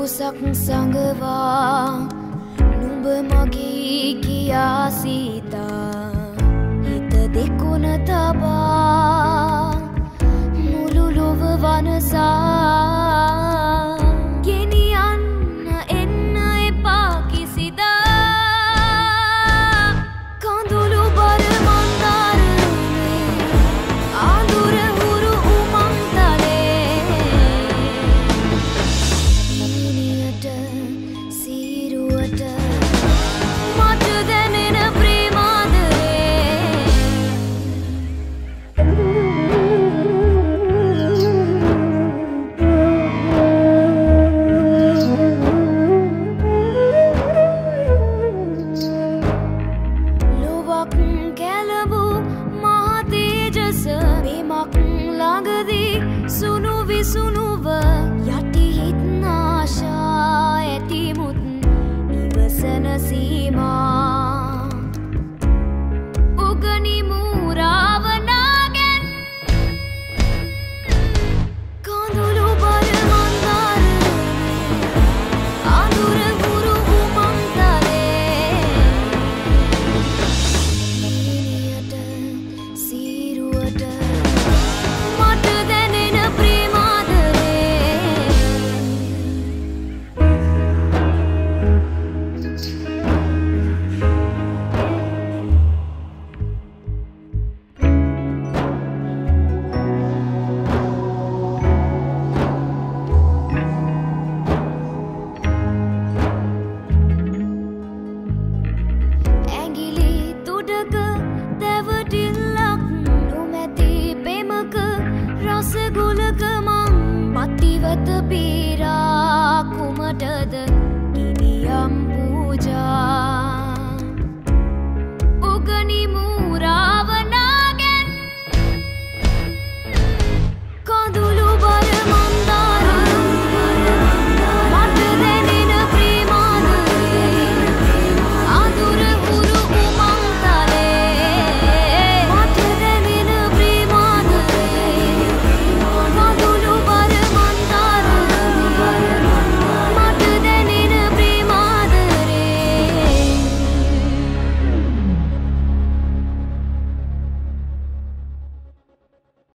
kusak of gewang. does. honeymoon. तद् पीरा कुमटद